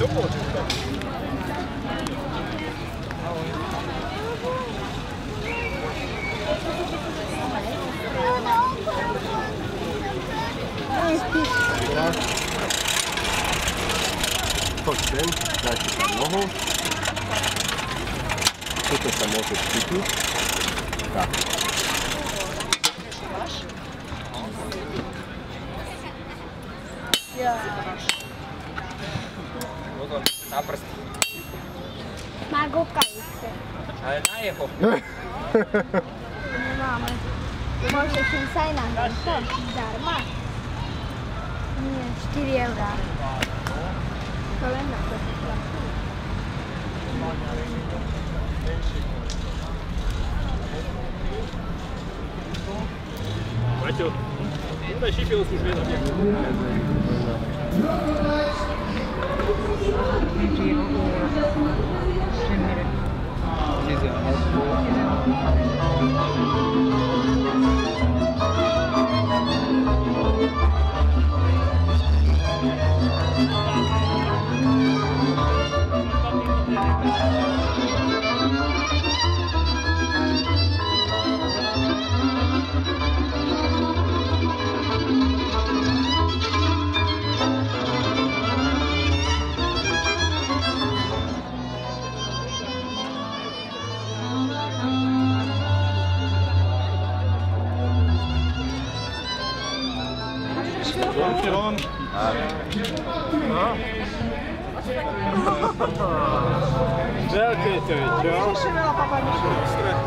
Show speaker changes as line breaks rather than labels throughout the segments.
Все получилось. Хочем дати ногу. Тут це може втікнути.
Так. Yeah. Naprosto.
Má gokavice.
Ale na jeho.
Nemáme. Možeš jim saj nám to zdarma. Nie, 4 eurá. To len na to.
Батю, ну тащи пилос уже на бег. 20 or 10 minutes.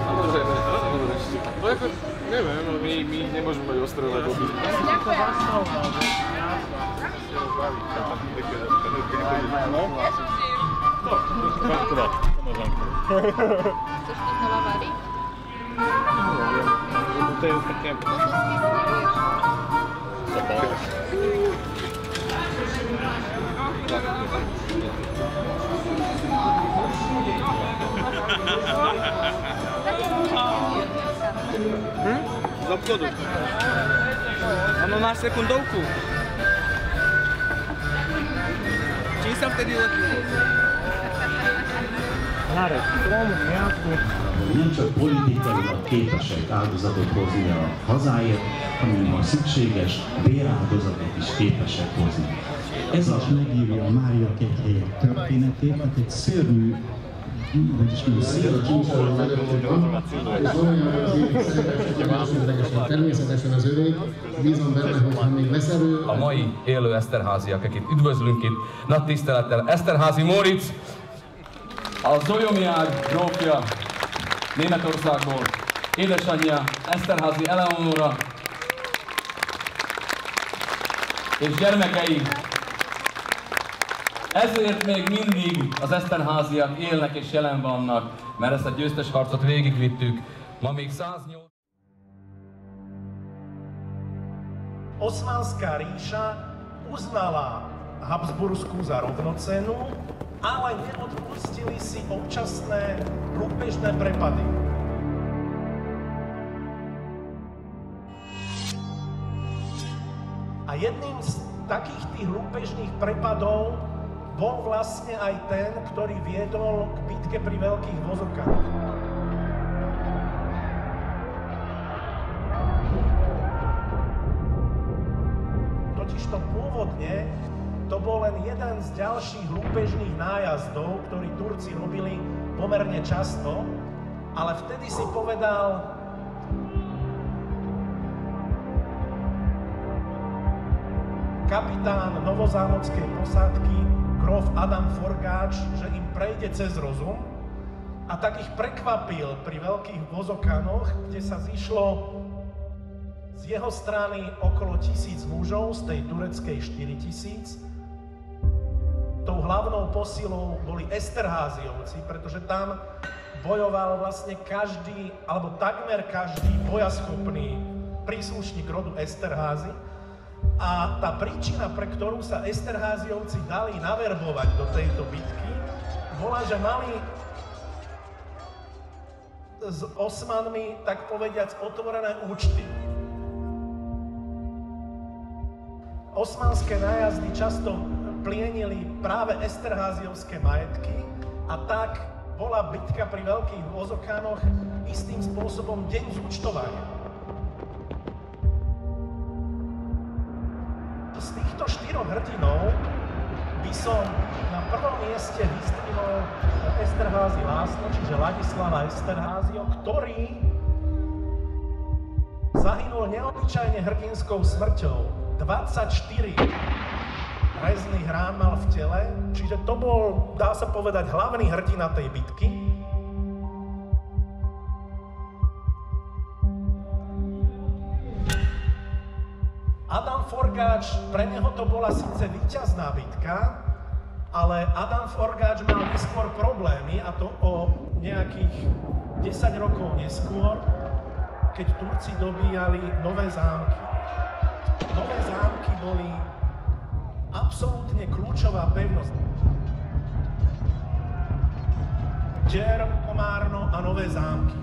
Samozrejme. No ako, neviem, no my, my nemôžeme mať ostré, lebo my... No, to dá, samozrejme.
Chceš to znova variť?
To Zapchodu.
Ano masz sekundowku. Czy sam wtedy lepiej?
Nem csak politikailag képesek áldozatot hozni a hazáért, hanem a szükséges béráldozatot is képesek hozni. Ez a
megírja a Mária Kekhelye történetét, hát egy szörnyű, vagyis mondjuk szörnyű
és valójában az természetesen az övék. Bízom benne, hogy ha még lesz erő,
a mai élő Eszterháziak, akit üdvözlünk itt, nagy tisztelettel Eszterházi Moritz, a Zolyomjár grófja Németországból, édesanyja Eszterházi Eleonora, és gyermekei. Ezért még mindig az Eszterháziak élnek és jelen vannak, mert ezt a győztes harcot végigvittük. Ma még 108
Osmanská ríša uznala Habsburskú za rovnocenu, ale neodpustili si občasné lúpežné prepady. A jedným z takých tých lúpežných prepadov bol vlastne aj ten, ktorý viedol k bitke pri Veľkých vozokách. Totižto pôvodne to bol len jeden z ďalších lúpežných nájazdov, ktorý Turci robili pomerne často, ale vtedy si povedal, kapitán novozámodskej posádky grof Adam Forgáč, že im prejde cez rozum a tak ich prekvapil pri veľkých vozokanoch, kde sa zišlo z jeho strany okolo tisíc mužov, z tej tureckej 4 tisíc. Tou hlavnou posilou boli Esterháziovci, pretože tam bojoval vlastne každý, alebo takmer každý bojaschopný príslušník rodu Esterházy. A tá príčina, pre ktorú sa Esterháziovci dali naverbovať do tejto bitky, bola, že mali s Osmanmi, tak povediac, otvorené účty. Osmanské nájazdy často plienili práve Esterháziovské majetky a tak bola bitka pri Veľkých vozokánoch istým spôsobom deň zúčtovania. Z týchto štyroch hrdinov by som na prvom mieste vystrihol Esterházy Lásno, čiže Ladislava Esterházio, ktorý zahynul neobyčajne hrdinskou smrťou. 24 rezných rán mal v tele, čiže to bol, dá sa povedať, hlavný hrdina tej bitky. Adam Forgáč, pre neho to bola síce víťazná bitka, ale Adam Forgáč mal neskôr problémy, a to o nejakých 10 rokov neskôr, keď Turci dobíjali nové zámky. Nové zámky boli absolútne kľúčová pevnosť. Džer, Komárno a Nové zámky.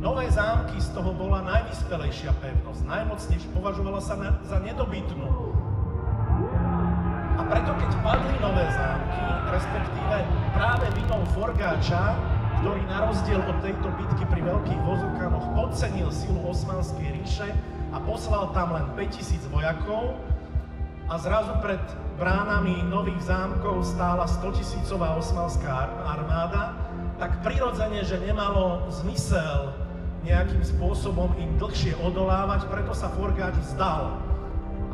Nové zámky z toho bola najvyspelejšia pevnosť, najmocnejšia, považovala sa na, za nedobytnú. A preto, keď padli nové zámky, respektíve práve vinou Forgáča, ktorý na rozdiel od tejto bitky pri Veľkých Vozokanoch podcenil silu Osmanskej ríše a poslal tam len 5000 vojakov a zrazu pred bránami nových zámkov stála 100 tisícová osmanská armáda, tak prirodzene, že nemalo zmysel nejakým spôsobom im dlhšie odolávať, preto sa Forgáč vzdal.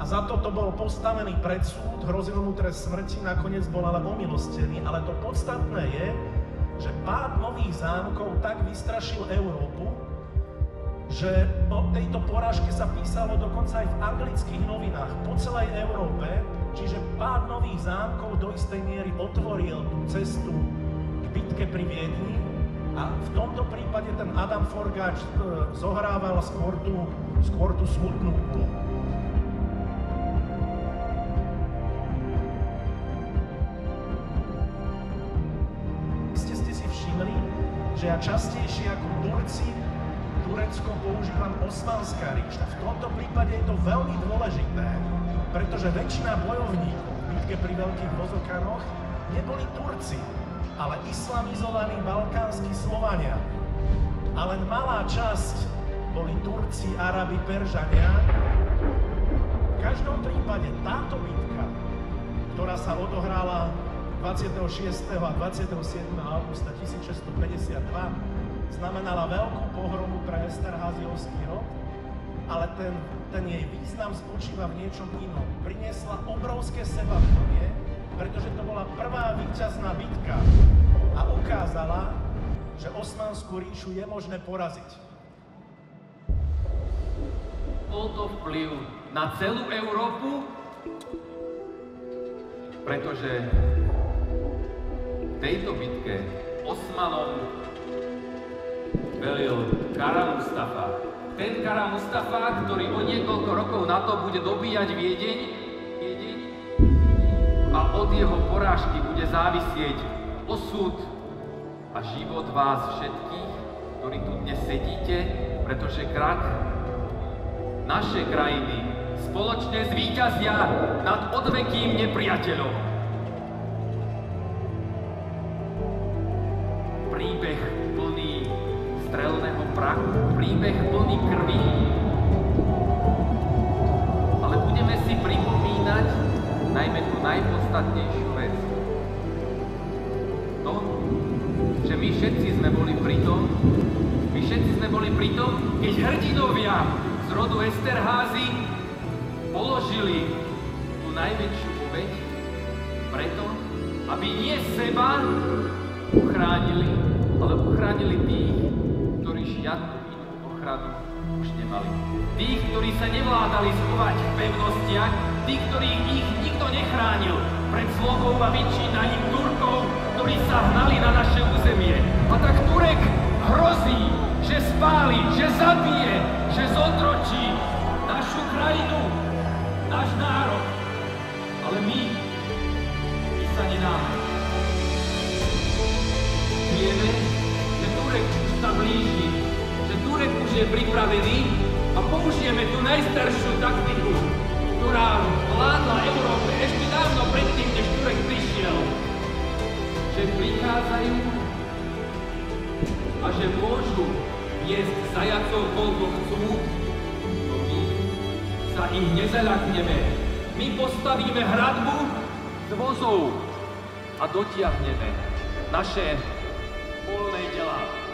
A za toto bol postavený pred súd, hrozil mu trest smrti, nakoniec bol ale omilostený. Ale to podstatné je, že pád nových zámkov tak vystrašil Európu, že o tejto porážke sa písalo dokonca aj v anglických novinách po celej Európe, čiže pád nových zámkov do istej miery otvoril tú cestu k bitke pri Viedni a v tomto prípade ten Adam Forgáč e, zohrával skôr tú, skôr tú smutnú úlohu. Ste ste si všimli, že ja častejšie ako Turci Turecko používam osmanská ríša. V tomto prípade je to veľmi dôležité, pretože väčšina bojovníkov v bitke pri Veľkých Vozokanoch neboli Turci, ale islamizovaní balkánsky Slovania. A len malá časť boli Turci, Arabi, Peržania. V každom prípade táto bitka, ktorá sa odohrala 26. a 27. augusta 1652, znamenala veľkú pohromu pre Esterháziovský rod, ale ten, ten jej význam spočíva v niečom inom. Priniesla obrovské sebavedomie, pretože to bola prvá víťazná bitka a ukázala, že Osmanskú ríšu je možné poraziť.
Bol to vplyv na celú Európu, pretože v tejto bitke Osmanom velil Kara Mustafa. Ten Kara Mustafa, ktorý o niekoľko rokov na to bude dobíjať Viedeň, Viedeň a od jeho porážky bude závisieť osud a život vás všetkých, ktorí tu dnes sedíte, pretože krak naše krajiny spoločne zvíťazia nad odvekým nepriateľom. Strelného prachu, príbeh plný krvi. Ale budeme si pripomínať najmä tú najpodstatnejšiu vec. To, že my všetci sme boli pri tom, my všetci sme boli pri tom, keď hrdinovia z rodu Esterházy položili tú najväčšiu obeď preto, aby nie seba uchránili, ale uchránili tých, ktorí žiadnu inú ochranu už nemali. Tých, ktorí sa nevládali schovať v pevnostiach, tých, ktorých ich nikto nechránil pred zlobou a vyčínaním Turkov, ktorí sa hnali na naše územie. A tak Turek hrozí, že spáli, že zabije, že zotročí našu krajinu, náš národ. Ale my, my sa nedáme. Vieme, že Turek už sa blíži, že Turek už je pripravený a použijeme tú najstaršiu taktiku, ktorá vládla Európe ešte dávno predtým, než Turek prišiel. Že prichádzajú a že môžu viesť zajacov koľko chcú, no my sa im nezaľakneme. My postavíme hradbu z vozov a dotiahneme naše polné delá.